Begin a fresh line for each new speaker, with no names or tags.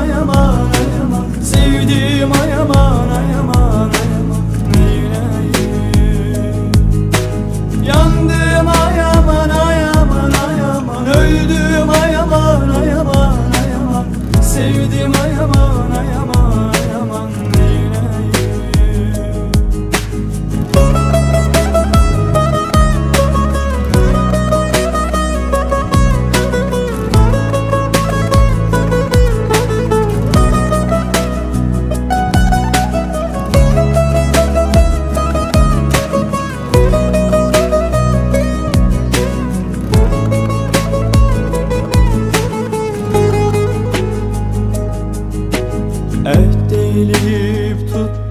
ayaman Sevdim ayaman ayaman Yandım ayaman ayaman ayaman Öldüm ayaman ayaman ayaman Sevdim ayaman Eh değilip tuttuk